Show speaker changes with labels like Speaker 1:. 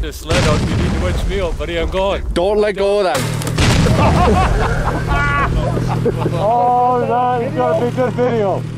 Speaker 1: This sled on, you need to wedge me up, buddy, I'm going.
Speaker 2: Don't let go of that.
Speaker 3: Oh, that is going to be good video.